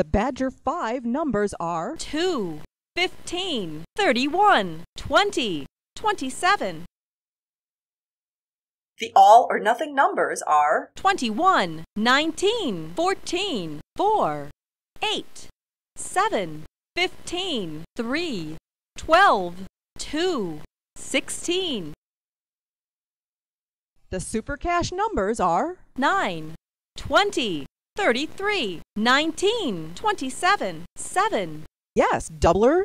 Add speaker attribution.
Speaker 1: The Badger 5 numbers are
Speaker 2: 2, 15, 31, 20, 27,
Speaker 3: The all or nothing numbers are
Speaker 2: 21, 19, 14, 4, 8, 7, 15, 3, 12, 2, 16,
Speaker 1: The Super Cash numbers are
Speaker 2: 9, 20, 33, 19, 27, 7,
Speaker 1: Yes, doubler